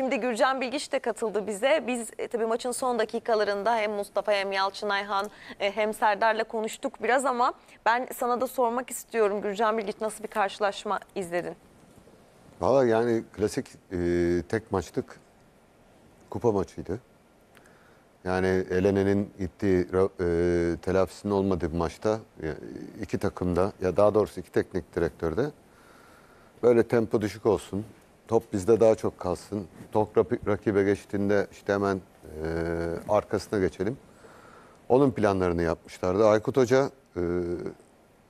Şimdi Gürcan Bilgiç de katıldı bize. Biz e, tabii maçın son dakikalarında hem Mustafa hem Yalçın Ayhan e, hem Serdar'la konuştuk biraz ama ben sana da sormak istiyorum. Gürcan Bilgiç nasıl bir karşılaşma izledin? Valla yani klasik e, tek maçlık kupa maçıydı. Yani elenenin gittiği e, telafisinin olmadığı bir maçta e, iki takımda ya daha doğrusu iki teknik direktörde böyle tempo düşük olsun. Top bizde daha çok kalsın. Top rakibe geçtiğinde işte hemen e, arkasına geçelim. Onun planlarını yapmışlardı. Aykut Hoca e,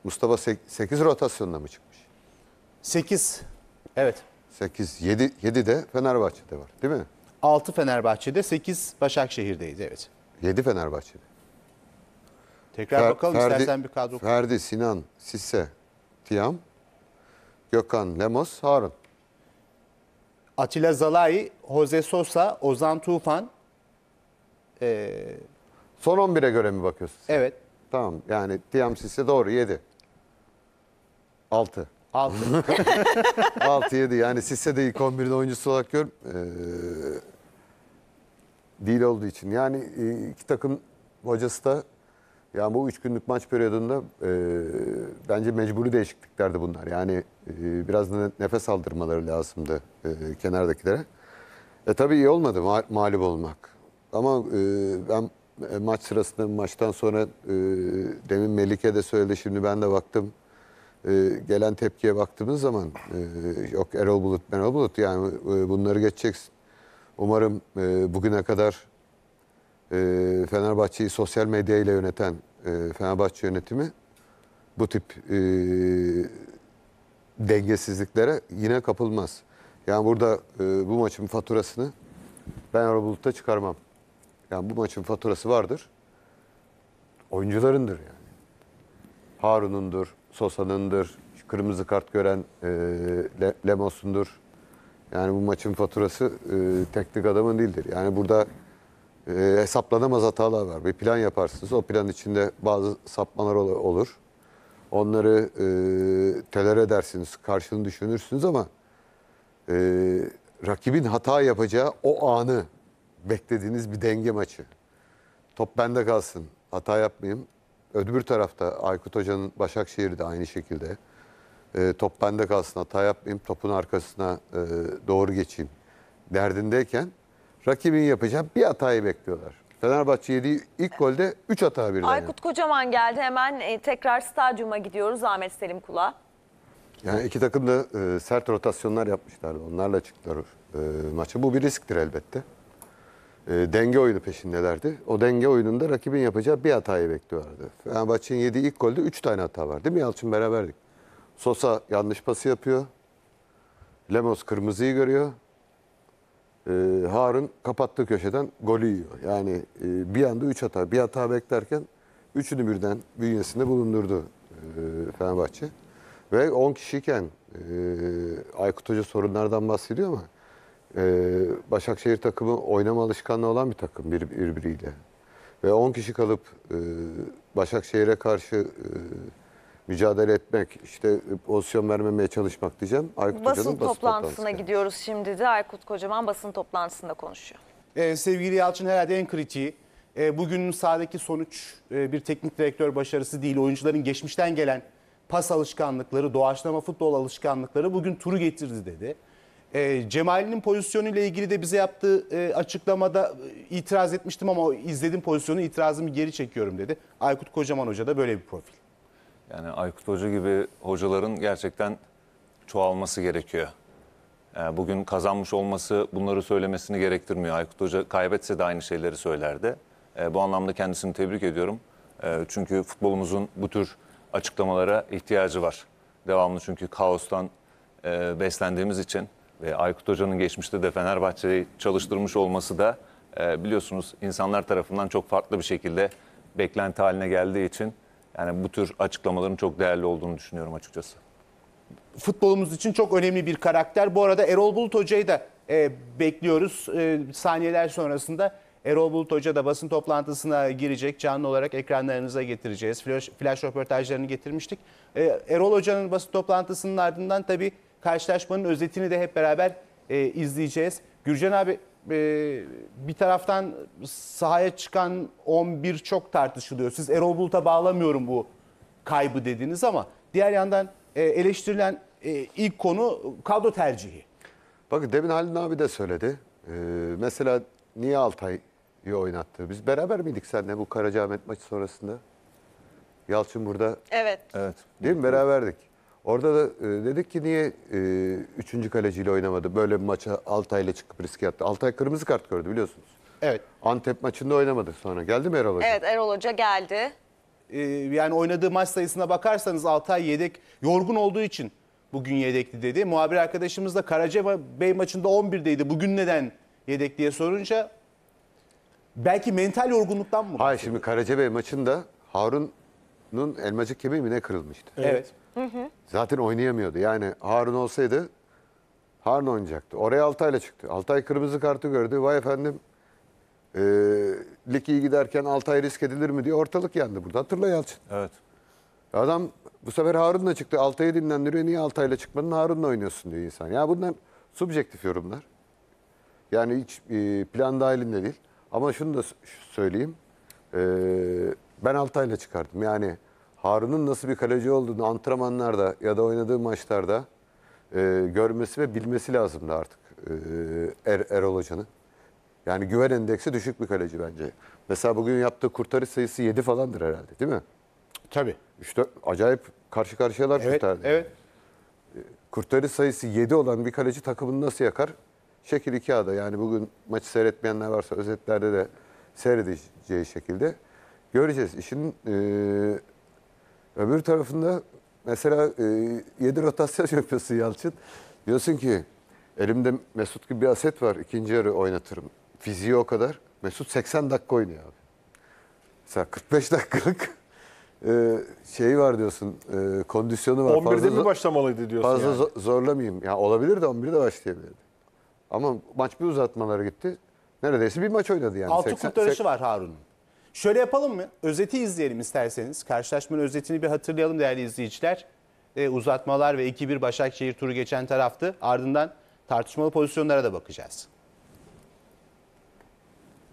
Mustafa 8 rotasyonla mı çıkmış? 8. Evet. 8, 7, 7 de Fenerbahçe'de var değil mi? 6 Fenerbahçe'de 8 Başakşehir'deydi evet. 7 Fenerbahçe'de. Tekrar Fer- bakalım istersen bir kadro. Ferdi, Sinan, Sisse, Tiam, Gökhan, Lemos, Harun. Atilla Zalai, Jose Sosa, Ozan Tufan. Ee, Son 11'e göre mi bakıyorsun? sen? evet. Tamam yani Sisse doğru 7. 6. 6. 6 7 yani Sisse de ilk 11'in oyuncusu olarak gör. Ee, değil olduğu için. Yani e, iki takım hocası da yani bu üç günlük maç periyodunda e, bence mecburi değişikliklerdi bunlar. Yani e, biraz da nefes aldırmaları lazımdı e, kenardakilere. E tabii iyi olmadı ma- mağlup olmak. Ama e, ben e, maç sırasında maçtan sonra e, demin Melike de söyledi şimdi ben de baktım. Gelen tepkiye baktığımız zaman yok Erol Bulut, Erol Bulut yani bunları geçeceksin. Umarım bugüne kadar Fenerbahçe'yi sosyal medya ile yöneten Fenerbahçe yönetimi bu tip e, dengesizliklere yine kapılmaz. Yani burada e, bu maçın faturasını ben Erol Bulut'ta çıkarmam. Yani bu maçın faturası vardır. Oyuncularındır yani. Harun'undur, Sosa'nındır, kırmızı kart gören e, Le- Lemos'undur. Yani bu maçın faturası e, teknik adamın değildir. Yani burada e, hesaplanamaz hatalar var. Bir plan yaparsınız. O plan içinde bazı sapmalar ol- olur. Onları e, teler edersiniz, karşılığını düşünürsünüz ama e, rakibin hata yapacağı o anı beklediğiniz bir denge maçı. Top bende kalsın, hata yapmayayım. Öbür tarafta Aykut Hoca'nın Başakşehir'de aynı şekilde. E, top bende kalsın, hata yapmayayım, topun arkasına e, doğru geçeyim derdindeyken rakibin yapacağı bir hatayı bekliyorlar. Fenerbahçe yediği ilk golde 3 hata birden. Aykut Kocaman geldi. Hemen e, tekrar stadyuma gidiyoruz Ahmet Selim Kula. Yani iki takım da e, sert rotasyonlar yapmışlardı. Onlarla çıktılar e, maça. Bu bir risktir elbette. E, denge oyunu peşindelerdi. O denge oyununda rakibin yapacağı bir hatayı bekliyorlardı. Fenerbahçe'nin yediği ilk golde 3 tane hata var değil mi Yalçın beraberdik. Sosa yanlış pası yapıyor. Lemos kırmızıyı görüyor. E, Harun kapattığı köşeden golü yiyor. Yani e, bir anda 3 hata. Bir hata beklerken üçünü birden bünyesinde bulundurdu e, Fenerbahçe. Ve 10 kişiyken e, Aykut Hoca sorunlardan bahsediyor ama e, Başakşehir takımı oynama alışkanlığı olan bir takım bir, birbiriyle. Ve 10 kişi kalıp e, Başakşehir'e karşı e, mücadele etmek, işte pozisyon vermemeye çalışmak diyeceğim. Aykut Basın Hoca'nın toplantısına toplantısı. gidiyoruz şimdi de. Aykut Kocaman basın toplantısında konuşuyor. Ee, sevgili Yalçın herhalde en kritiği. Ee, bugünün sahadaki sonuç e, bir teknik direktör başarısı değil. Oyuncuların geçmişten gelen pas alışkanlıkları, doğaçlama futbol alışkanlıkları bugün turu getirdi dedi. Ee, Cemali'nin pozisyonuyla ilgili de bize yaptığı e, açıklamada e, itiraz etmiştim ama o izledim pozisyonu itirazımı geri çekiyorum dedi. Aykut Kocaman Hoca da böyle bir profil. Yani Aykut Hoca gibi hocaların gerçekten çoğalması gerekiyor. Yani bugün kazanmış olması bunları söylemesini gerektirmiyor. Aykut Hoca kaybetse de aynı şeyleri söylerdi. E, bu anlamda kendisini tebrik ediyorum. E, çünkü futbolumuzun bu tür açıklamalara ihtiyacı var. Devamlı çünkü kaostan e, beslendiğimiz için ve Aykut Hoca'nın geçmişte de Fenerbahçe'yi çalıştırmış olması da e, biliyorsunuz insanlar tarafından çok farklı bir şekilde beklenti haline geldiği için yani bu tür açıklamaların çok değerli olduğunu düşünüyorum açıkçası. futbolumuz için çok önemli bir karakter. Bu arada Erol Bulut Hoca'yı da e, bekliyoruz. E, saniyeler sonrasında Erol Bulut Hoca da basın toplantısına girecek. Canlı olarak ekranlarınıza getireceğiz. Flash, flash röportajlarını getirmiştik. E, Erol Hoca'nın basın toplantısının ardından tabii karşılaşmanın özetini de hep beraber e, izleyeceğiz. Gürcan abi e, bir taraftan sahaya çıkan 11 çok tartışılıyor. Siz Erol Bulut'a bağlamıyorum bu kaybı dediniz ama diğer yandan e, eleştirilen e, ilk konu kadro tercihi. Bakın demin Halil abi de söyledi. Ee, mesela niye Altay'ı oynattı? Biz beraber miydik seninle bu Karacaahmet maçı sonrasında? Yalçın burada Evet. Evet. değil mi? Beraberdik. Orada da e, dedik ki niye e, üçüncü kaleciyle oynamadı? Böyle bir maça Altay'la çıkıp riske attı. Altay kırmızı kart gördü biliyorsunuz. Evet. Antep maçında oynamadı sonra. Geldi mi Erol Hoca? Evet Erol Hoca geldi. E, yani oynadığı maç sayısına bakarsanız Altay yedek yorgun olduğu için bugün yedekli dedi. Muhabir arkadaşımız da Karaca Bey maçında 11'deydi. Bugün neden yedek diye sorunca belki mental yorgunluktan mı? Hayır şimdi Karacabey maçında Harun'un elmacık kemiği mi ne kırılmıştı? Evet. Zaten oynayamıyordu. Yani Harun olsaydı Harun oynayacaktı. Oraya Altay'la çıktı. Altay kırmızı kartı gördü. Vay efendim e, lig iyi giderken Altay risk edilir mi diye ortalık yandı burada. Hatırla Yalçın. Evet. Adam bu sefer Harun'la çıktı. Altay'ı dinlendiriyor. Niye Altay'la çıkmadın? Harun'la oynuyorsun diyor insan. Ya bunlar subjektif yorumlar. Yani hiç e, plan dahilinde değil. Ama şunu da söyleyeyim. E, ben Altay'la çıkardım. Yani Harun'un nasıl bir kaleci olduğunu antrenmanlarda ya da oynadığı maçlarda e, görmesi ve bilmesi lazımdı artık e, er, Erol Hoca'nın. Yani güven endeksi düşük bir kaleci bence. Mesela bugün yaptığı kurtarış sayısı 7 falandır herhalde değil mi? Tabii. İşte acayip karşı karşıyalar Evet, kurtardı. evet. Kurtarış sayısı 7 olan bir kaleci takımını nasıl yakar? Şekil 2 ada. Yani bugün maçı seyretmeyenler varsa özetlerde de seyredeceği şekilde göreceğiz. İşin e, öbür tarafında mesela e, 7 rotasyon yapıyorsun Yalçın. Diyorsun ki elimde Mesut gibi bir aset var. ikinci yarı oynatırım. Fiziği o kadar. Mesut 80 dakika oynuyor abi. Mesela 45 dakikalık e, şeyi var diyorsun. E, kondisyonu var. 11'de Fazla mi başlamalıydı diyorsun Fazla yani. zo- zorlamayayım. Ya olabilir de 11'de başlayabilirdi. Ama maç bir uzatmalara gitti. Neredeyse bir maç oynadı yani. Altı 80 kurtarışı var Harun'un. Şöyle yapalım mı? Özeti izleyelim isterseniz. Karşılaşmanın özetini bir hatırlayalım değerli izleyiciler. E, uzatmalar ve 2-1 Başakşehir turu geçen taraftı. Ardından tartışmalı pozisyonlara da bakacağız.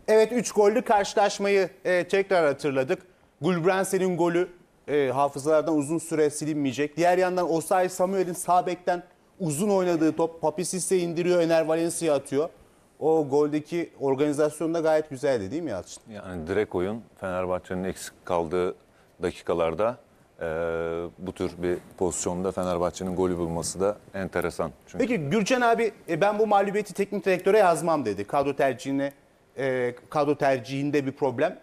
Evet 3 gollü karşılaşmayı e, tekrar hatırladık. Gulbransen'in golü e, hafızalardan uzun süre silinmeyecek. Diğer yandan Osay Samuel'in sağ bekten uzun oynadığı top Papisis'e indiriyor, Ener Valencia atıyor. O goldeki organizasyon da gayet güzeldi değil mi Yalçın? Yani direkt oyun Fenerbahçe'nin eksik kaldığı dakikalarda eee, bu tür bir pozisyonda Fenerbahçe'nin golü bulması da enteresan. Çünkü Peki Gürcan abi e, ben bu mağlubiyeti teknik direktöre yazmam dedi. Kadro tercihine e, kadro tercihinde bir problem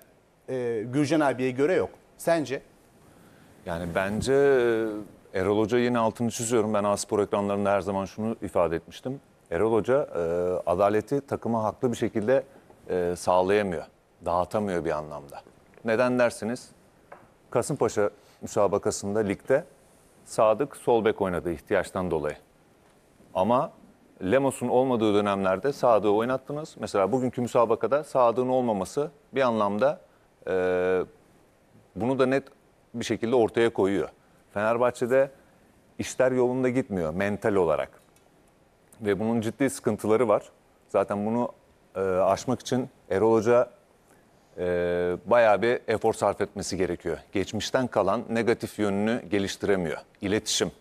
e, Gürcan abiye göre yok. Sence? Yani bence e, Erol Hoca yine altını çiziyorum. Ben A-Spor ekranlarında her zaman şunu ifade etmiştim. Erol Hoca e, adaleti takıma haklı bir şekilde e, sağlayamıyor. Dağıtamıyor bir anlamda. Neden dersiniz? Kasımpaşa müsabakasında ligde Sadık sol bek oynadı ihtiyaçtan dolayı. Ama Lemos'un olmadığı dönemlerde Sadık'ı oynattınız. Mesela bugünkü müsabakada Sadık'ın olmaması bir anlamda e, bunu da net bir şekilde ortaya koyuyor. Fenerbahçe'de işler yolunda gitmiyor mental olarak. Ve bunun ciddi sıkıntıları var. Zaten bunu e, aşmak için Erol Hoca e, bayağı bir efor sarf etmesi gerekiyor. Geçmişten kalan negatif yönünü geliştiremiyor. İletişim.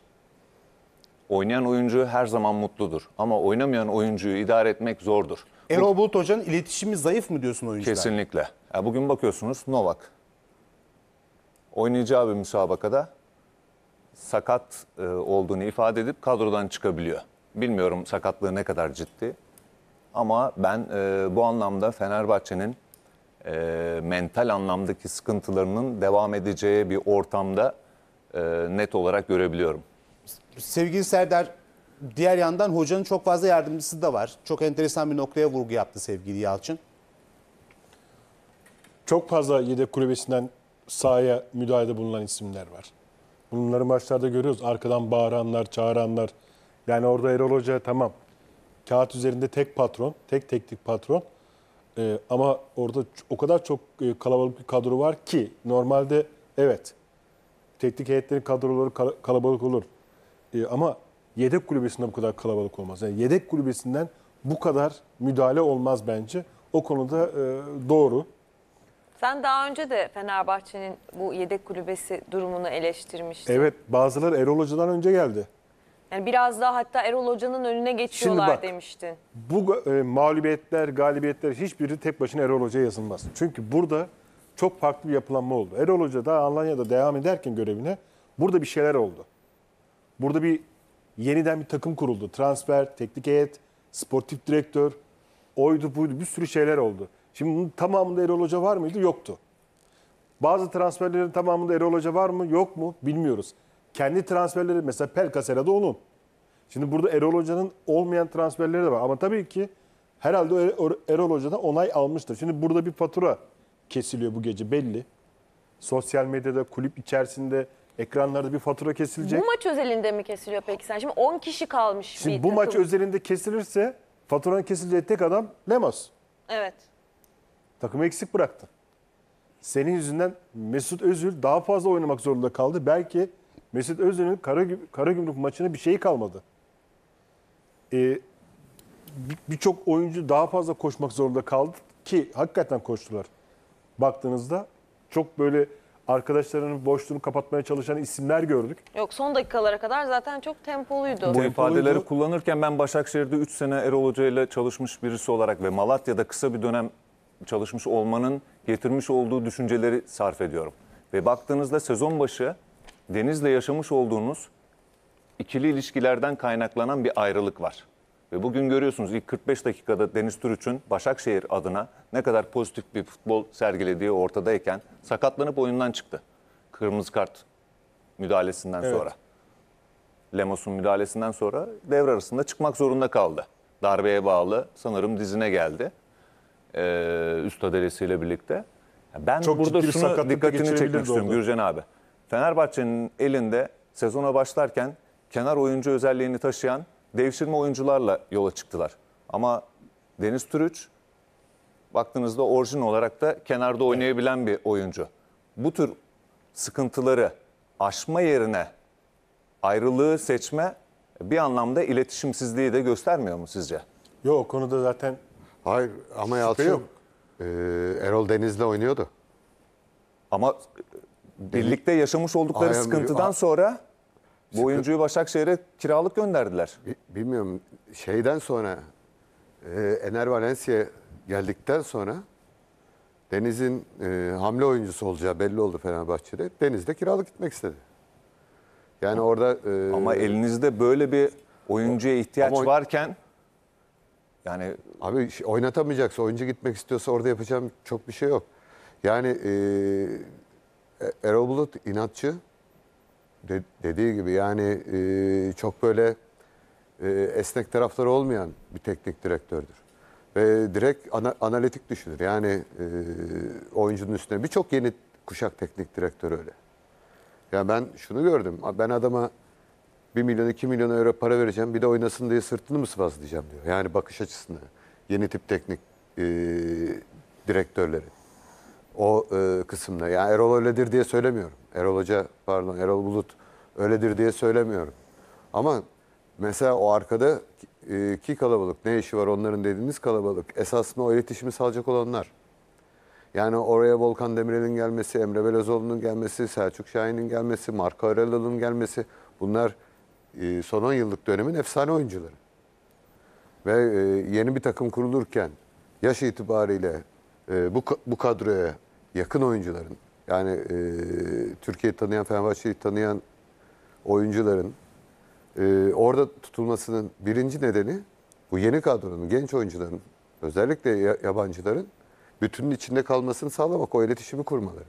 Oynayan oyuncu her zaman mutludur. Ama oynamayan oyuncuyu idare etmek zordur. Erol Bulut Hoca'nın iletişimi zayıf mı diyorsun oyuncular? Kesinlikle. Ya bugün bakıyorsunuz Novak oynayacağı bir müsabakada sakat e, olduğunu ifade edip kadrodan çıkabiliyor. Bilmiyorum sakatlığı ne kadar ciddi. Ama ben e, bu anlamda Fenerbahçe'nin e, mental anlamdaki sıkıntılarının devam edeceği bir ortamda e, net olarak görebiliyorum. Sevgili Serdar, diğer yandan hocanın çok fazla yardımcısı da var. Çok enteresan bir noktaya vurgu yaptı sevgili Yalçın. Çok fazla yedek kulübesinden sahaya müdahalede bulunan isimler var. Bunları maçlarda görüyoruz. Arkadan bağıranlar, çağıranlar. Yani orada Erol Hoca tamam. Kağıt üzerinde tek patron, tek teknik patron. Ee, ama orada o kadar çok e, kalabalık bir kadro var ki normalde evet teknik heyetlerin kadroları kal- kalabalık olur. Ee, ama yedek kulübesinde bu kadar kalabalık olmaz. Yani yedek kulübesinden bu kadar müdahale olmaz bence. O konuda e, doğru. Sen daha önce de Fenerbahçe'nin bu yedek kulübesi durumunu eleştirmiştin. Evet bazıları Erol Hoca'dan önce geldi. Yani biraz daha hatta Erol Hoca'nın önüne geçiyorlar bak. demiştin. Bu e, mağlubiyetler, galibiyetler hiçbiri tek başına Erol Hoca'ya yazılmaz. Çünkü burada çok farklı bir yapılanma oldu. Erol Hoca da Alanya'da devam ederken görevine burada bir şeyler oldu. Burada bir yeniden bir takım kuruldu. Transfer, teknik heyet, sportif direktör, oydu buydu bir sürü şeyler oldu. Şimdi bunun tamamında Erol Hoca var mıydı? Yoktu. Bazı transferlerin tamamında Erol Hoca var mı? Yok mu? Bilmiyoruz. Kendi transferleri mesela Pelkasera'da onun. Şimdi burada Erol Hoca'nın olmayan transferleri de var. Ama tabii ki herhalde Er- Erol Hoca'dan onay almıştır. Şimdi burada bir fatura kesiliyor bu gece belli. Sosyal medyada, kulüp içerisinde, ekranlarda bir fatura kesilecek. Bu maç özelinde mi kesiliyor peki sen? Şimdi 10 kişi kalmış Şimdi bir bu maç özelinde kesilirse faturanın kesileceği tek adam Lemos. Evet. Takımı eksik bıraktı. Senin yüzünden Mesut Özil daha fazla oynamak zorunda kaldı. Belki Mesut Özil'in Karagü- Karagümrük maçına bir şeyi kalmadı. Ee, bir- Birçok oyuncu daha fazla koşmak zorunda kaldı ki hakikaten koştular. Baktığınızda çok böyle arkadaşlarının boşluğunu kapatmaya çalışan isimler gördük. Yok son dakikalara kadar zaten çok tempoluydu. Bu ifadeleri kullanırken ben Başakşehir'de 3 sene Erol Hoca ile çalışmış birisi olarak ve Malatya'da kısa bir dönem çalışmış olmanın getirmiş olduğu düşünceleri sarf ediyorum. Ve baktığınızda sezon başı Deniz'le yaşamış olduğunuz ikili ilişkilerden kaynaklanan bir ayrılık var. Ve bugün görüyorsunuz ilk 45 dakikada Deniz Türüç'ün Başakşehir adına ne kadar pozitif bir futbol sergilediği ortadayken sakatlanıp oyundan çıktı. Kırmızı kart müdahalesinden Evet. sonra. Lemos'un müdahalesinden sonra devre arasında çıkmak zorunda kaldı. Darbeye bağlı sanırım dizine geldi. Ee, üst adelesiyle birlikte. Ben Çok burada ciddi bir şunu dikkatini çekmek istiyorum. Gürcan abi. Fenerbahçe'nin elinde sezona başlarken kenar oyuncu özelliğini taşıyan devşirme oyuncularla yola çıktılar. Ama Deniz Türüç baktığınızda orijin olarak da kenarda oynayabilen bir oyuncu. Bu tür sıkıntıları aşma yerine ayrılığı seçme bir anlamda iletişimsizliği de göstermiyor mu sizce? Yok o konuda zaten Hayır ama Yalçın yok. e, Erol Deniz'le oynuyordu. Ama birlikte yaşamış oldukları Hayır, sıkıntıdan sonra bu oyuncuyu Başakşehir'e kiralık gönderdiler. Bi- Bilmiyorum şeyden sonra e, Ener Valencia geldikten sonra Deniz'in e, hamle oyuncusu olacağı belli oldu Fenerbahçe'de. Deniz de kiralık gitmek istedi. Yani orada e, Ama elinizde böyle bir oyuncuya ihtiyaç Ama- varken yani Abi ş- oynatamayacaksa, oyuncu gitmek istiyorsa orada yapacağım çok bir şey yok. Yani E- Erol Bulut inatçı. De- dediği gibi yani e, çok böyle e, esnek tarafları olmayan bir teknik direktördür. Ve direkt ana- analitik düşünür. Yani e, oyuncunun üstüne birçok yeni kuşak teknik direktör öyle. Ya ben şunu gördüm. Ben adama 1 milyon 2 milyon euro para vereceğim bir de oynasın diye sırtını mı sıvazlayacağım diyor. Yani bakış açısında. Yeni tip teknik e, direktörleri. O e, kısımda. Yani Erol öyledir diye söylemiyorum. Erol Hoca pardon Erol Bulut öyledir diye söylemiyorum. Ama mesela o arkada e, ki kalabalık ne işi var onların dediğiniz kalabalık. Esasında o iletişimi sağlayacak olanlar. Yani oraya Volkan Demirel'in gelmesi, Emre Belözoğlu'nun gelmesi, Selçuk Şahin'in gelmesi, Marco Aurelio'nun gelmesi bunlar e, son 10 yıllık dönemin efsane oyuncuları. Ve e, yeni bir takım kurulurken yaş itibariyle e, bu bu kadroya yakın oyuncuların yani e, Türkiye'yi tanıyan, Fenerbahçe'yi tanıyan oyuncuların e, orada tutulmasının birinci nedeni bu yeni kadronun, genç oyuncuların, özellikle ya- yabancıların bütünün içinde kalmasını sağlamak, o iletişimi kurmaları.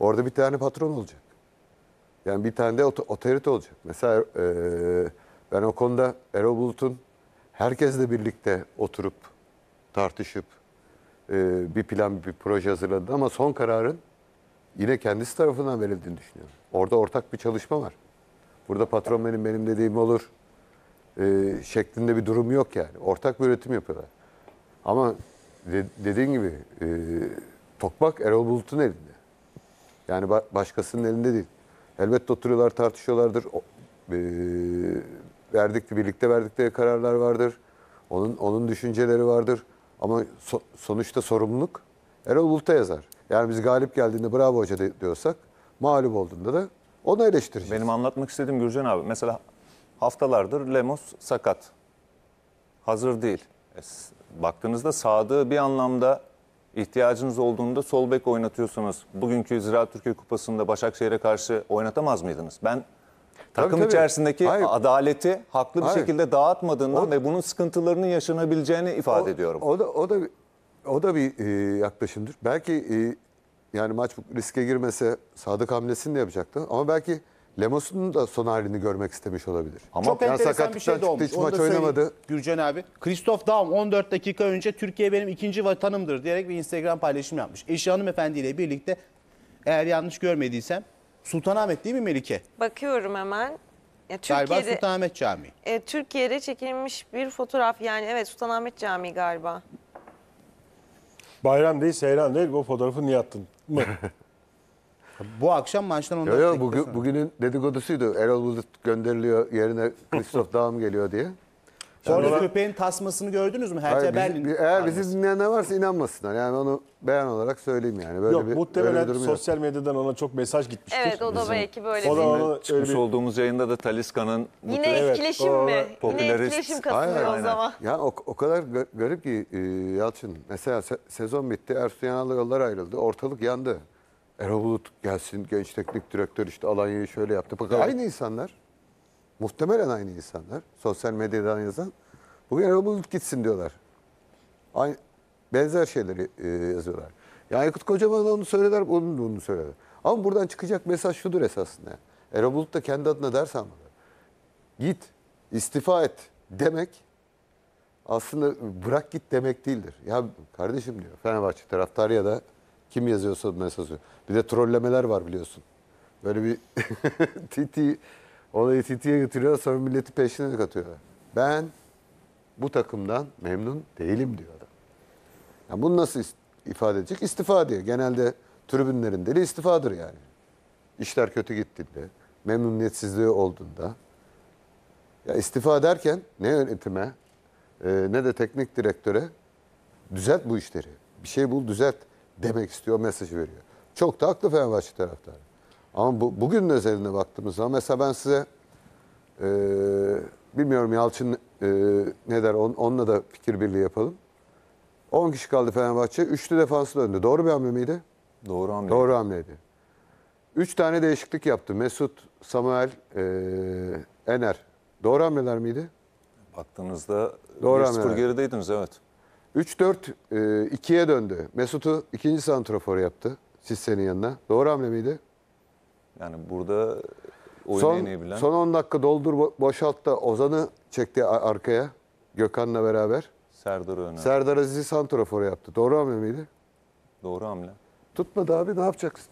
Orada bir tane patron olacak. Yani bir tane de ot- otorite olacak. Mesela e, ben o konuda Erol Bulut'un herkesle birlikte oturup tartışıp e, bir plan, bir proje hazırladı ama son kararın yine kendisi tarafından verildiğini düşünüyorum. Orada ortak bir çalışma var. Burada patron benim benim dediğim olur e, şeklinde bir durum yok yani. Ortak bir üretim yapıyorlar. Ama de- dediğin gibi e, tokmak Erol Bulut'un elinde. Yani ba- başkasının elinde değil. Elbette oturuyorlar tartışıyorlardır. O, e, verdikleri, birlikte verdikleri kararlar vardır. Onun onun düşünceleri vardır. Ama so- sonuçta sorumluluk Erol Bulut'a yazar. Yani biz galip geldiğinde bravo hoca diyorsak mağlup olduğunda da onu eleştireceğiz. Benim anlatmak istediğim Gürcan abi mesela haftalardır Lemos sakat. Hazır değil. E, baktığınızda Sadık'ı bir anlamda ihtiyacınız olduğunda sol bek oynatıyorsunuz. Bugünkü Ziraat Türkiye Kupası'nda Başakşehir'e karşı oynatamaz mıydınız? Ben takım tabii. içerisindeki Hayır. adaleti haklı bir Hayır. şekilde dağıtmadığından O- ve bunun sıkıntılarının yaşanabileceğini ifade ediyorum. O da o da o da bir e, yaklaşımdır. Belki e, yani maç bu riske girmese Sadık hamlesini de yapacaktı ama belki Lemos'un da son halini görmek istemiş olabilir. Ama Çok yani enteresan bir şey de sakatlıktan olmuş. hiç Onu maç da söyleyeyim oynamadı. Gürcan abi. Christoph Daum 14 dakika önce Türkiye benim ikinci vatanımdır diyerek bir Instagram paylaşım yapmış. Eşi hanımefendi ile birlikte eğer yanlış görmediysem Sultanahmet değil mi Melike? Bakıyorum hemen. Ya Galiba Türkiye'de, Sultanahmet Camii. e, Türkiye'de çekilmiş bir fotoğraf yani evet Sultanahmet Camii galiba. Bayram değil, seyran değil. O fotoğrafı niye attın? Mı? Bu akşam maçtan 14 Yo, yo, bugün, bugünün dedikodusuydu. Erol Bulut gönderiliyor yerine Christoph Daum geliyor diye. Sonra Sonra- köpeğin tasmasını gördünüz mü? Hertha Hayır, Berlin. eğer bizi dinleyenler varsa inanmasınlar. Yani onu beyan olarak söyleyeyim yani. Böyle Yok bir, muhtemelen böyle bir durum yok. sosyal medyadan ona çok mesaj gitmiştir. Evet o da belki böyle O da bir... onu öyle Çıkmış bir- olduğumuz yayında da Taliska'nın bu Yine tür- Evet, etkileşim o- mi? Yine popülerist. etkileşim Hayır, kasıyor o aynen. zaman. Ya o, o kadar ga- garip ki e, Yalçın. Mesela se- sezon bitti. Ersun Yanal'la yollar ayrıldı. Ortalık yandı. Erol Bulut gelsin genç teknik direktör işte Alanya'yı şöyle yaptı. Bak aynı insanlar. Muhtemelen aynı insanlar. Sosyal medyadan yazan. Bugün Erol gitsin diyorlar. Aynı, benzer şeyleri e, yazıyorlar. Ya Aykut Kocaman onu söylediler, onu da onu söylediler. Ama buradan çıkacak mesaj şudur esasında. Erol Bulut da kendi adına ders almalı. Git, istifa et demek aslında bırak git demek değildir. Ya kardeşim diyor Fenerbahçe taraftarı ya da kim yazıyorsa mesaj yazıyor. Bir de trollemeler var biliyorsun. Böyle bir titi olayı titiye götürüyor sonra milleti peşine katıyorlar. Ben bu takımdan memnun değilim diyor adam. Yani bunu nasıl ifade edecek? İstifa diyor. Genelde tribünlerin dili istifadır yani. İşler kötü gittiğinde, memnuniyetsizliği olduğunda. Ya istifa derken ne yönetime e, ne de teknik direktöre düzelt bu işleri. Bir şey bul düzelt demek istiyor, mesajı veriyor. Çok da haklı Fenerbahçe taraftarı. Ama bu, bugünün özelinde baktığımız zaman mesela ben size e, bilmiyorum Yalçın e, ne der on, onunla da fikir birliği yapalım. 10 kişi kaldı Fenerbahçe. Üçlü defansı döndü. Doğru bir hamle miydi? Doğru hamle. Doğru hamleydi. Üç tane değişiklik yaptı. Mesut, Samuel, e, Ener. Doğru hamleler miydi? Baktığınızda Doğru 1-0 hamleler. gerideydiniz evet. 3-4-2'ye döndü. Mesut'u ikinci santrafor yaptı. Sisse'nin yanına. Doğru hamle miydi? Yani burada oyunu Son, en iyi bilen son 10 dakika doldur bo- boşalt da Ozan'ı çekti arkaya. Gökhan'la beraber. Serdar Öner. Serdar Aziz'i santrafor yaptı. Doğru hamle miydi? Doğru hamle. Tutmadı abi ne yapacaksın?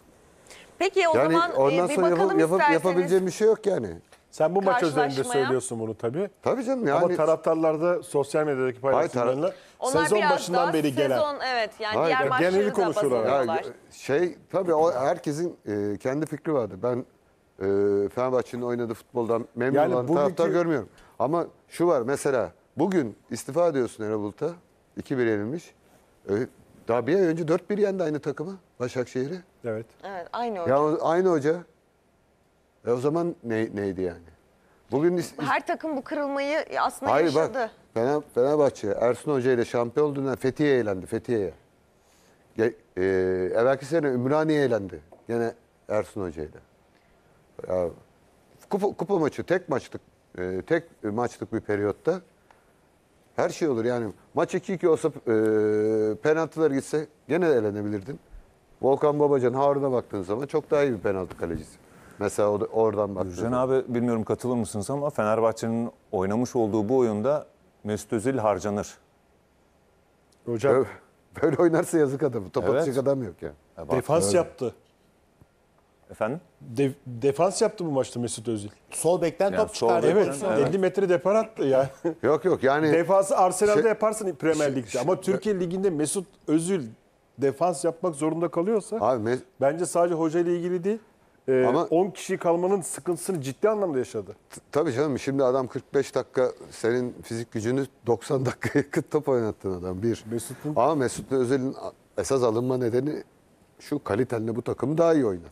Peki o Yani zaman e, ondan bir sonra bakalım yapıp, yapıp, isterseniz. yapabileceğim bir şey yok yani. Sen bu maç özelinde Karşılaşmaya. söylüyorsun bunu tabii. Tabii canım yani. Ama taraftarlar da sosyal medyadaki paylaşımlarla Onlar sezon biraz başından daha beri gelen. Sezon evet yani Hayır, diğer ya maçları geneli da konuşuyorlar. Ya, şey tabii o herkesin e, kendi fikri vardı. Ben e, Fenerbahçe'nin oynadığı futboldan memnun Yani olan bugünkü- taraftar görmüyorum. Ama şu var mesela bugün istifa ediyorsun Erol Bulut'a. 2-1 yenilmiş. E, daha bir ay önce 4-1 yendi aynı takımı Başakşehir'i. Evet. Evet aynı öyle. Ya o- aynı hoca. E o zaman ne, neydi yani? Bugün is- is- Her takım bu kırılmayı aslında Hayır yaşadı. bak Fener, Fenerbahçe Ersun Hoca ile şampiyon olduğundan Fethiye eğlendi Fethiye'ye. Ge- E, evvelki sene Ümraniye eğlendi. Gene Ersun Hoca ile. Ya, kupa, kupa maçı tek maçlık e, tek maçlık bir periyotta her şey olur yani. Maç 2-2 olsa e, penaltılar gitse gene de eğlenebilirdin. Volkan Babacan Harun'a baktığın zaman çok daha iyi bir penaltı kalecisi. Mesela o da- oradan baktığın Gürcan abi bilmiyorum katılır mısınız ama Fenerbahçe'nin oynamış olduğu bu oyunda Mesut Özil harcanır. Hocam Böyle, böyle oynarsa yazık adamı. Top Evet. atacak adam yok ya. Ya bak- defans yaptı. Efendim? De- defans yaptı bu maçta Mesut Özil. Sol bekten Yani top sol çıkardı. Evet. Evet. 50 metre depar attı ya. Yok yok yani Defansı Arsenal'de Şey- yaparsın Premier Lig'de ama Türkiye Ligi'nde Mesut Özil defans yapmak zorunda kalıyorsa abi bence sadece hoca ile ilgili değil. E, Ama- 10 kişi kalmanın sıkıntısını ciddi anlamda yaşadı. T- Tabii canım şimdi adam 45 dakika senin fizik gücünü 90 dakika yakın top oynattın adam bir. Mesut'un- Ama Mesut Özil'in esas alınma nedeni şu kalitenle bu takımı daha iyi oynat.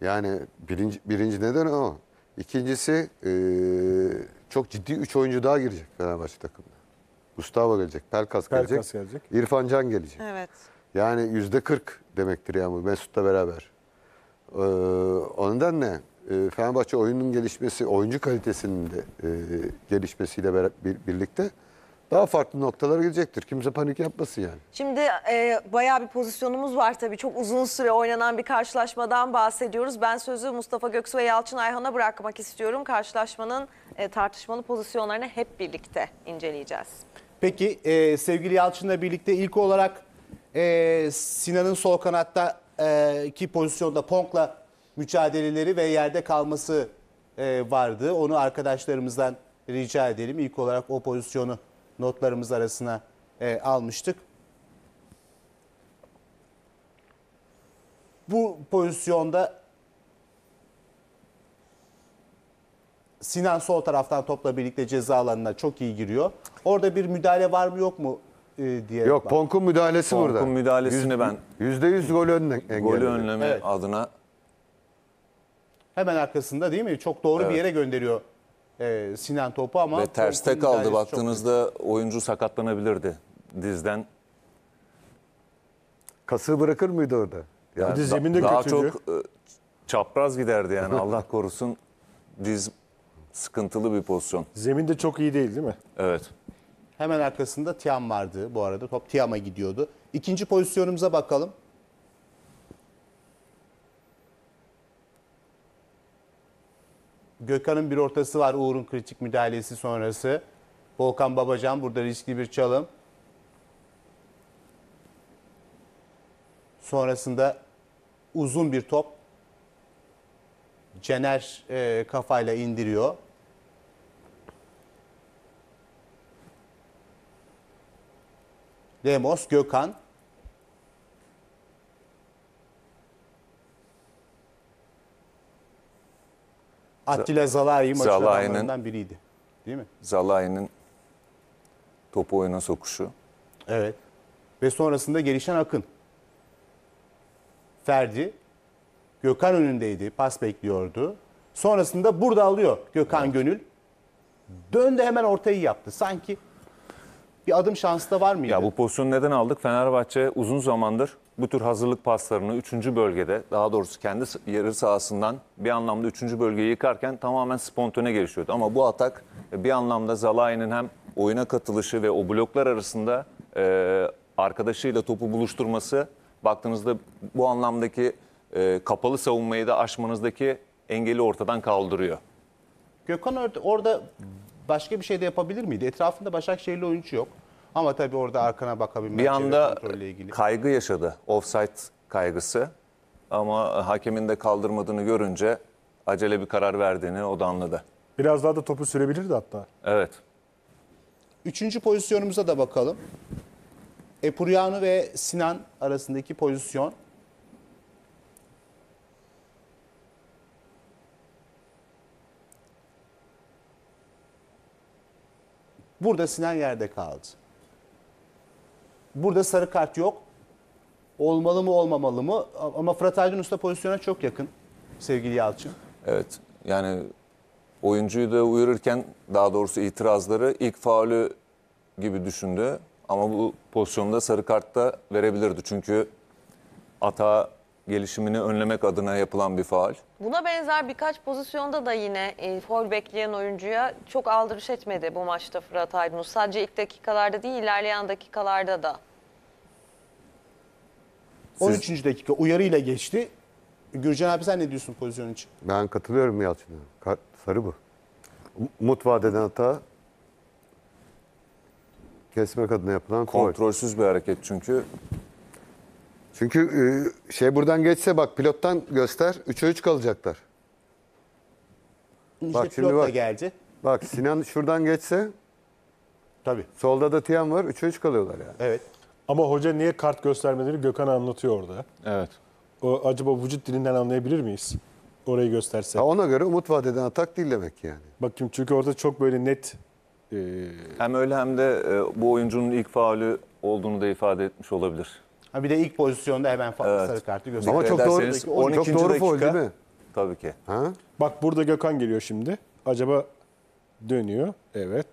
Yani birinci, birinci neden o. İkincisi eee, çok ciddi 3 oyuncu daha girecek Fenerbahçe takımına. Gustavo gelecek, Pelkas, Pelkas gelecek, gelecek. İrfan Can gelecek. Evet. Yani yüzde 40 demektir yani bu Mesut'la beraber. Ee, o nedenle e, Fenerbahçe oyunun gelişmesi, oyuncu kalitesinin de e, gelişmesiyle bir- birlikte daha farklı noktalara gidecektir. Kimse panik yapmasın yani. Şimdi e, bayağı bir pozisyonumuz var tabii. Çok uzun süre oynanan bir karşılaşmadan bahsediyoruz. Ben sözü Mustafa Göksu ve Yalçın Ayhan'a bırakmak istiyorum. Karşılaşmanın e, tartışmalı pozisyonlarını hep birlikte inceleyeceğiz. Peki e, sevgili Yalçın'la birlikte ilk olarak e, Sinan'ın sol kanatta e, ki pozisyonda Ponk'la mücadeleleri ve yerde kalması e, vardı. Onu arkadaşlarımızdan rica edelim. İlk olarak o pozisyonu notlarımız arasına e, almıştık. Bu pozisyonda Sinan sol taraftan topla birlikte ceza alanına çok iyi giriyor. Orada bir müdahale var mı yok mu e, diye. Yok bak- Ponk'un müdahalesi Ponk'un burada. müdahalesini ben- Yüzde yüz gol önle. Golü önleme Evet. adına Hemen arkasında değil mi? Çok doğru bir Evet. yere gönderiyor e, Sinan topu ama ve terste Ponk'un kaldı. müdahalesi çok Baktığınızda oyuncu sakatlanabilirdi dizden. Kasığı bırakır mıydı orada? Yani Hadi Da- zemin de daha kötüydü. çok e, çapraz giderdi yani Allah korusun diz sıkıntılı bir pozisyon. Zemin de çok iyi değil değil mi? Evet. Hemen arkasında Tiam vardı bu arada. Top Tiam'a gidiyordu. İkinci pozisyonumuza bakalım. Gökhan'ın bir ortası var Uğur'un kritik müdahalesi sonrası. Volkan Babacan burada riskli bir çalım. Sonrasında uzun bir top. Cener e, kafayla indiriyor. Demos, Gökhan. Attila Zalai maçın adamlarından biriydi. Değil mi? Zalai'nin topu oyuna sokuşu. Evet. Ve sonrasında gelişen Akın. Ferdi. Gökhan önündeydi. Pas bekliyordu. Sonrasında burada alıyor Gökhan Gönül. Döndü hemen ortayı yaptı. Sanki bir adım şansı da var mıydı? Ya bu pozisyonu neden aldık? Fenerbahçe uzun zamandır bu tür hazırlık paslarını 3. bölgede daha doğrusu kendi yarı sahasından bir anlamda 3. bölgeyi yıkarken tamamen spontane gelişiyordu. Ama bu atak e, bir anlamda Zalai'nin hem oyuna katılışı ve o bloklar arasında e, arkadaşıyla topu buluşturması baktığınızda bu anlamdaki e, kapalı savunmayı da aşmanızdaki engeli ortadan kaldırıyor. Gökhan orada başka bir şey de yapabilir miydi? Etrafında Başakşehirli oyuncu yok. Ama tabii orada arkana bakabilmek Bir anda ilgili. kaygı yaşadı. Offside kaygısı. Ama hakemin de kaldırmadığını görünce acele bir karar verdiğini o da anladı. Biraz daha da topu sürebilirdi hatta. Evet. Üçüncü pozisyonumuza da bakalım. Epuryanu ve Sinan arasındaki pozisyon. Burada Sinan yerde kaldı. Burada sarı kart yok. Olmalı mı olmamalı mı? Ama Fırat Aydınus da pozisyona çok yakın sevgili Yalçın. Evet. Yani oyuncuyu da uyarırken daha doğrusu itirazları ilk faulü gibi düşündü. Ama bu pozisyonda sarı kart da verebilirdi. Çünkü hata gelişimini önlemek adına yapılan bir faul. Buna benzer birkaç pozisyonda da yine e, foul bekleyen oyuncuya çok aldırış etmedi bu maçta Fırat Aydınus. Sadece ilk dakikalarda değil ilerleyen dakikalarda da. 13. dakika uyarıyla geçti. Gürcan abi sen ne diyorsun pozisyon için? Ben katılıyorum Yalçın'a. Kart, sarı bu. Umut vadeden hata kesmek adına yapılan faul. Kontrolsüz bir hareket çünkü. Çünkü e, şey buradan geçse bak pilottan göster 3'e 3 kalacaklar. İşte Bak şimdi da bak. geldi. Bak Sinan şuradan geçse Tabii. solda da Tiyan var 3'e 3 kalıyorlar yani. Evet. Ama hoca niye kart göstermediğini Gökhan anlatıyor orada. Evet. O acaba vücut dilinden anlayabilir miyiz? Orayı gösterse. Ha, ona göre umut vadeden atak değil demek yani. Bakayım çünkü orada çok böyle net e, Hem öyle hem de e, bu oyuncunun ilk faulü olduğunu da ifade etmiş olabilir. Ha bir de ilk pozisyonda hemen fa- Evet. sarı kartı gösteriyor. Ama çok doğru, Ederseniz çok 12. doğru foul dakika- değil mi? Tabii ki. Ha? Bak burada Gökhan geliyor şimdi. Acaba dönüyor. Evet.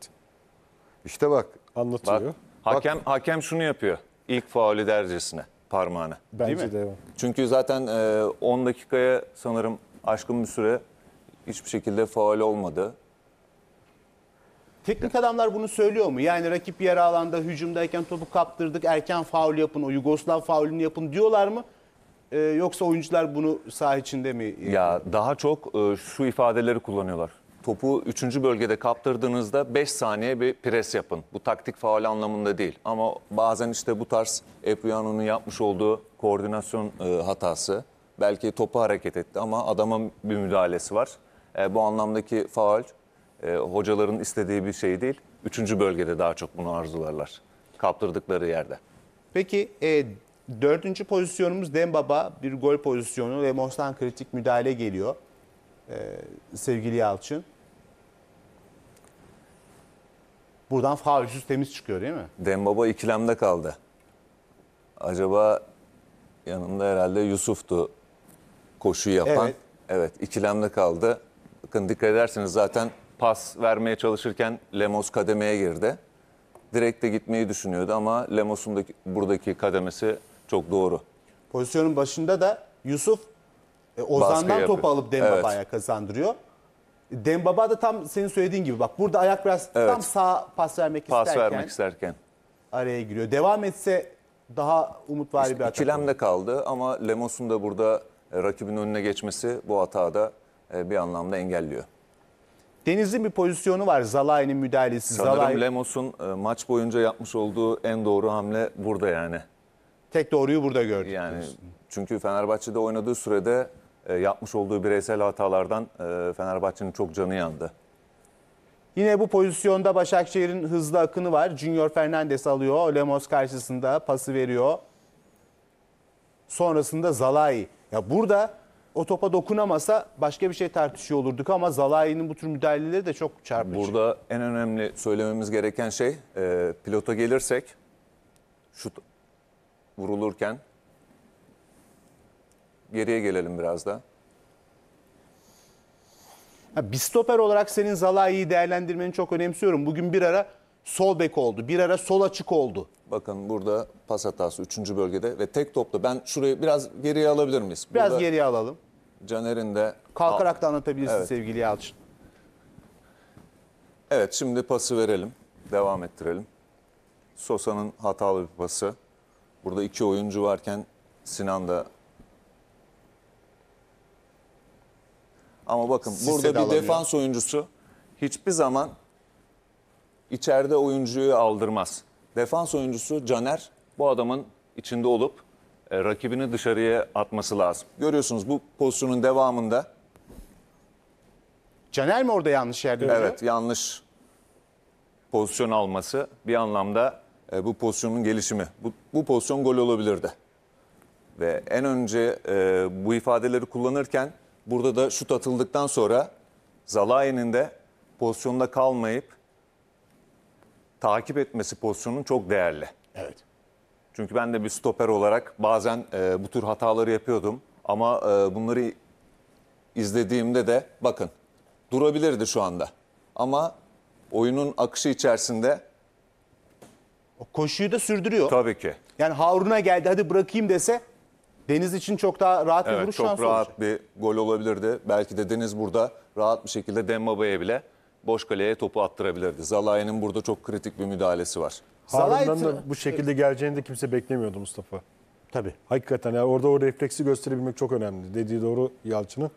İşte bak Bak Anlatıyor. hakem hakem şunu yapıyor. İlk faulü dercesine parmağını. Bence mi? de. Çünkü zaten e, 10 dakikaya sanırım aşkın bir süre hiçbir şekilde faul olmadı. Teknik adamlar bunu söylüyor mu? Yani rakip yarı alanda hücumdayken topu kaptırdık erken faul yapın, o Yugoslav faulünü yapın diyorlar mı? Ee, yoksa oyuncular bunu saha içinde mi? Ya daha çok e, şu ifadeleri kullanıyorlar. Topu 3. bölgede kaptırdığınızda 5 saniye bir pres yapın. Bu taktik faul anlamında değil. Ama bazen işte bu tarz Epriano'nun yapmış olduğu koordinasyon e, hatası. Belki topu hareket etti ama adamın bir müdahalesi var. E, bu anlamdaki faul e, hocaların istediği bir şey değil. 3. bölgede daha çok bunu arzularlar. Kaptırdıkları yerde. Peki e, dördüncü pozisyonumuz Dembaba bir gol pozisyonu ve Mostan kritik müdahale geliyor. Ee, sevgili Yalçın. Buradan faulsüz temiz çıkıyor değil mi? Dembaba ikilemde kaldı. Acaba yanında herhalde Yusuf'tu koşu yapan. Evet. Evet. ikilemde kaldı. Bakın dikkat ederseniz zaten pas vermeye çalışırken Lemos kademeye girdi. Direkt de gitmeyi düşünüyordu ama Lemos'un da buradaki kademesi çok doğru. Pozisyonun başında da Yusuf e, Ozan'dan topu alıp Dembaba'ya kazandırıyor. Dembaba da tam senin söylediğin gibi bak burada ayak biraz tam Evet. sağ pas vermek Pas isterken vermek isterken. araya giriyor. Devam etse daha umutvari bir atak. olur. İkilemde kaldı ama Lemos'un da burada e, rakibin önüne geçmesi bu hatada e, bir anlamda engelliyor. Deniz'in bir pozisyonu var. Zalai'nin müdahalesi. Sanırım Zalai Lemos'un e, maç boyunca yapmış olduğu en doğru hamle burada yani. tek doğruyu burada gördük. Yani çünkü Fenerbahçe'de oynadığı sürede e, yapmış olduğu bireysel hatalardan e, Fenerbahçe'nin çok canı yandı. Yine bu pozisyonda Başakşehir'in hızlı akını var. Junior Fernandes alıyor. Lemos karşısında pası veriyor. Sonrasında Zalai. Ya burada o topa dokunamasa başka bir şey tartışıyor olurduk ama Zalai'nin bu tür müdahaleleri de çok çarpıcı. Burada en önemli söylememiz gereken şey e, pilota gelirsek şut vurulurken geriye gelelim biraz da. Ha, bir stoper olarak senin Zalai'yi değerlendirmeni çok önemsiyorum. Bugün bir ara sol bek oldu. Bir ara sol açık oldu. Bakın burada pas hatası 3. bölgede ve tek topla ben şurayı biraz geriye alabilir miyiz? Biraz Burada geriye alalım. Caner'in de Kalkarak da anlatabilirsin Evet. sevgili Yalçın. Evet şimdi pası verelim. Devam ettirelim. Sosa'nın hatalı bir pası. Burada iki oyuncu varken Sinan da ama bakın Sisse de burada bir alamıyor. defans oyuncusu hiçbir zaman içeride oyuncuyu aldırmaz. Defans oyuncusu Caner bu adamın içinde olup e, rakibini dışarıya atması lazım. Görüyorsunuz bu pozisyonun devamında Caner mi orada yanlış yerde duruyor? Evet yanlış pozisyon alması bir anlamda e, bu pozisyonun gelişimi. Bu, bu pozisyon gol olabilirdi. Ve en önce e, bu ifadeleri kullanırken burada da şut atıldıktan sonra Zalai'nin de pozisyonda kalmayıp takip etmesi pozisyonun çok değerli. Evet. Çünkü ben de bir stoper olarak bazen e, bu tür hataları yapıyordum. Ama e, bunları izlediğimde de bakın durabilirdi şu anda. Ama oyunun akışı içerisinde O koşuyu da sürdürüyor. tabii ki Yani Harun'a geldi hadi bırakayım dese Deniz için çok daha rahat bir evet, vuruş çok şansı rahat olacak. bir gol olabilirdi. Belki de Deniz burada rahat bir şekilde Dembaba'ya bile boş kaleye topu attırabilirdi. Zalai'nin burada çok kritik bir müdahalesi var. Harun'dan da bu şekilde geleceğini de kimse beklemiyordu Mustafa. Tabii. Hakikaten yani orada o refleksi gösterebilmek çok önemli. Dediği doğru Yalçın'ın.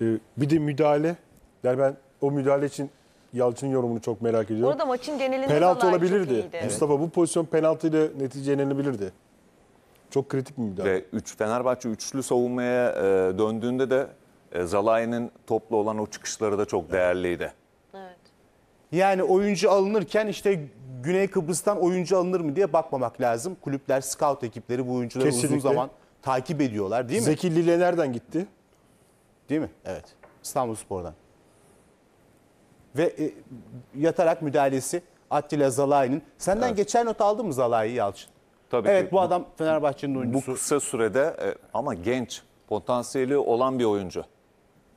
Ee, bir de müdahale. Yani ben o müdahale için Yalçın'ın yorumunu çok merak ediyorum. Burada maçın genelinde penaltı olabilirdi. iyiydi. Mustafa bu pozisyon penaltıyla neticelenebilirdi. Çok kritik bir müdahale. Ve üç, Fenerbahçe üçlü savunmaya e, döndüğünde de e, Zalai'nin toplu olan o çıkışları da çok değerliydi. Evet. Yani oyuncu alınırken işte Güney Kıbrıs'tan oyuncu alınır mı diye bakmamak lazım. Kulüpler, scout ekipleri bu oyuncuları uzun Kesinlikle. zaman takip ediyorlar değil mi? Zeki Lille nereden gitti? Değil mi? Evet. İstanbul Spor'dan. Ve e, yatarak müdahalesi Attila Zalai'nin. Senden geçer not aldın mı Zalai'yi Yalçın? Tabii evet ki. bu adam Fenerbahçe'nin Bu oyuncusu. kısa sürede e, ama genç, potansiyeli olan bir oyuncu.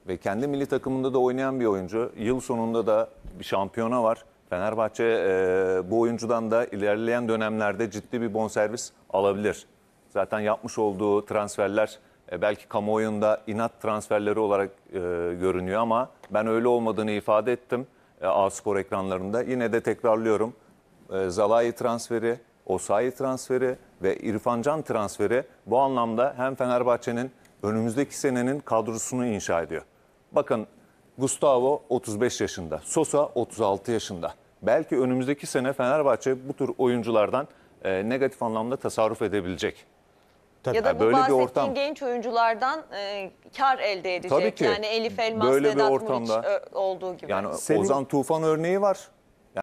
Ve kendi milli takımında da oynayan bir oyuncu. Yıl sonunda da bir şampiyona var. Fenerbahçe e, bu oyuncudan da ilerleyen dönemlerde ciddi bir bonservis alabilir. Zaten yapmış olduğu transferler e, belki kamuoyunda inat transferleri olarak e, görünüyor ama ben öyle olmadığını ifade ettim e, A-Spor ekranlarında. Yine de tekrarlıyorum. E, Zalai transferi, Osayi transferi ve İrfan Can transferi bu anlamda hem Fenerbahçe'nin önümüzdeki senenin kadrosunu inşa ediyor. Bakın Gustavo 35 yaşında, Sosa 36 yaşında. Belki önümüzdeki sene Fenerbahçe bu tür oyunculardan e, negatif anlamda tasarruf edebilecek. Ya da bu böyle bir bahsettiğin ortam. genç oyunculardan e, kar elde edecek. Tabii ki. Yani Elif Elmas, Böyle bir Vedat ortamda- Muriç, ö, olduğu gibi. Yani Senin- Ozan Tufan örneği var.